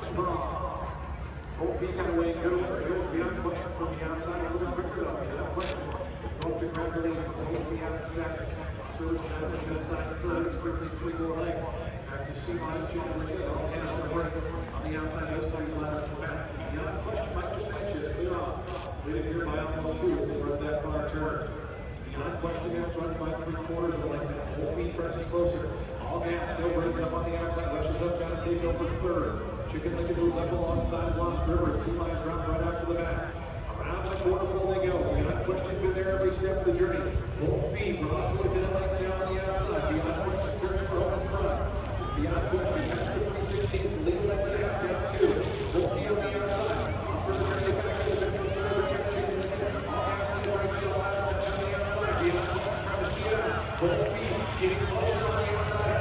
The legend. All gants still rings up on the outside. Is up, on the outside wishes up got a little quicker though. Chicken Lick moves up alongside Lost River. Sea Lions drop right out to the back. Around the waterfall they go. We got question been there every step of the journey. Bonne Fille for Ostwood to like down on the outside. Beyond question turns for open front. It's beyond question. That's the 2016's lead at the half down two. Bonne Fille on the outside. Bonne Fille getting closer on the outside.